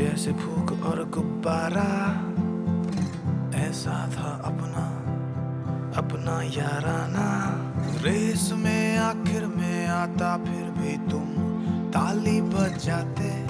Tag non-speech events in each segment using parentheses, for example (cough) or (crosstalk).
जैसे फूक और गुब्बारा। ऐसा था अपना अपना याराना। रेस में, आखिर में आता फिर भी तुम ताली बजाते।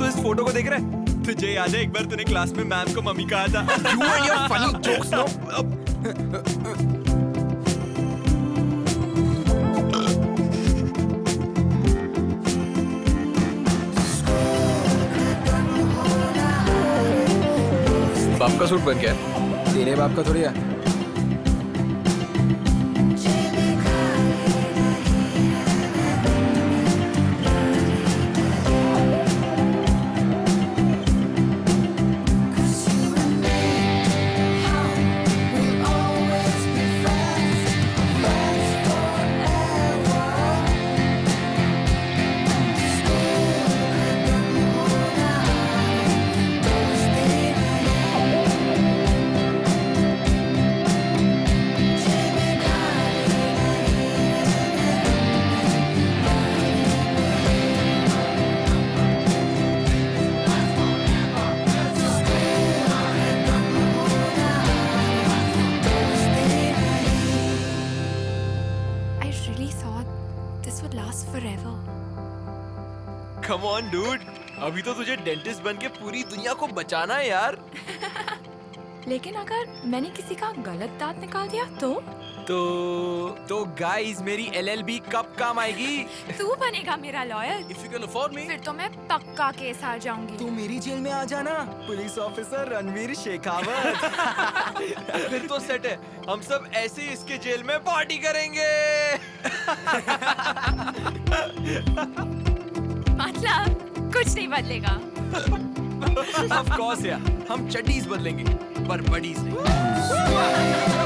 तू इस फ़ोटो को देख रहा है? तुझे याद है एक बार तूने क्लास में मैम को मम्मी कहा था। (laughs) You and your funny jokes, no? बाप का सूट बन गया। तेरे बाप का थोड़ी है। कम ऑन डूड अभी तो तुझे डेंटिस्ट बन के पूरी दुनिया को बचाना है यार। (laughs) लेकिन अगर मैंने किसी का गलत दांत निकाल दिया तो? तो तो गाइस मेरी एलएलबी कब काम आएगी? (laughs) तू बनेगा मेरा lawyer if you can afford me फिर तो मैं पक्का केस हार जाऊँगी। तू मेरी जेल में आ जाना। Police officer Ranveer Shekhawat. (laughs) फिर तो सेट है। हम सब ऐसे ही इसके जेल में पार्टी करेंगे। मतलब कुछ नहीं बदलेगा। ऑफ़ कोर्स यार हम चड्डीज बदलेंगे पर बड़ी नहीं।